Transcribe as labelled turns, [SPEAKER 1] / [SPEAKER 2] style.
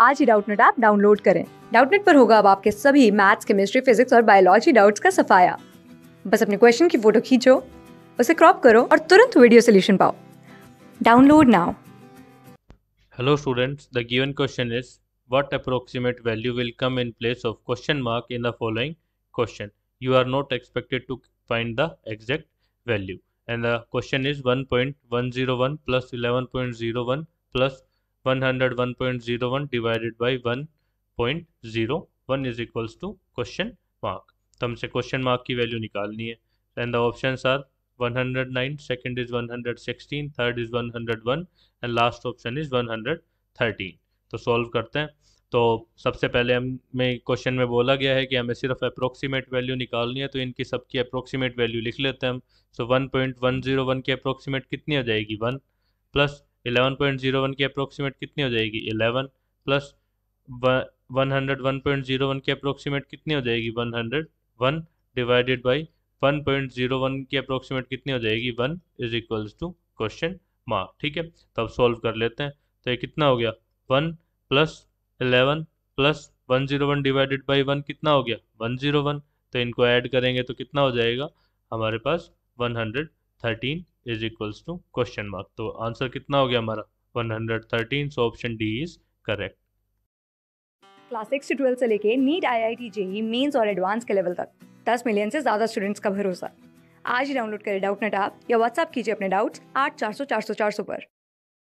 [SPEAKER 1] आज ही Doubtnut app download करें डाउटनेट पर होगा अब आपके सभी मैथ्स केमिस्ट्री फिजिक्स और बायोलॉजी डाउट्स का सफाया बस अपने क्वेश्चन की फ़ोटो खींचो उसे क्रॉप करो और तुरंत वीडियो सोल्यूशन पाओ download now
[SPEAKER 2] Hello students, the given question is what approximate value will come in place of question mark in the following question. You are not expected to find the exact value and the question is 1.101 plus 11.01 plus 101.01 divided by 1.01 is equals to question mark. तो हमसे question mark की value निकालनी है। And the options are 109 second is 116 third is 101 and last option is 113 तो solve करते हैं। तो सबसे पहले हमें क्वेश्चन में बोला गया है कि हमें सिर्फ़ अप्रोक्सीमेट वैल्यू निकालनी है तो इनकी सबकी अप्रोक्सीमेट वैल्यू लिख लेते हैं हम। So one point one zero one की अप्रोक्सीमेट कितनी हो जाएगी? One plus eleven point zero one की अप्रोक्सीमेट कितनी हो जाएगी? Eleven plus one hundred one point zero one की अप्रोक्सीमेट कितनी हो जाएगी? One hundred one divided by one point zero one की अप्रोक्सीमेट कितनी हो जाएगी? One is equals to question mark ठीक है? तो अब सॉल्व कर लेते हैं। तो ये कितना हो गया? One plus eleven plus one zero one divided by one कितना हो गया? One zero one. तो इनको ऐड करेंगे तो कितना हो जाएगा? हमारे पास one hundred thirteen is equals to question mark तो आंसर कितना हो गया हमारा? One hundred thirteen so option D is correct
[SPEAKER 1] class six से ट्वेल्थ से लेके NEET I I T JEE mains और एडवांस के लेवल तक, दस मिलियन से ज़्यादा स्टूडेंट्स का भरोसा। आज ही डाउनलोड करें डाउट नेट आप या व्हाट्सएप कीजिए अपने डाउट्स आठ चार सौ चार सौ चार सौ पर।